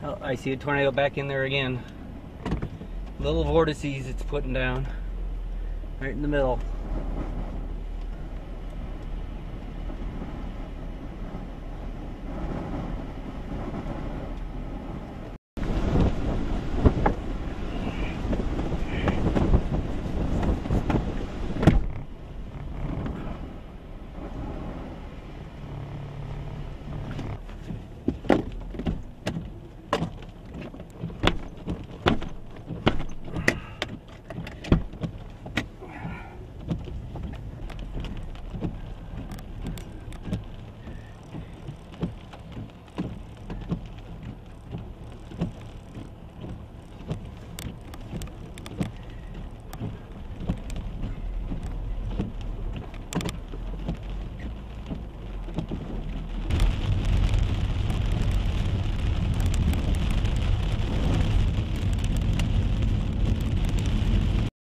Oh, I see a tornado back in there again. Little vortices it's putting down. Right in the middle.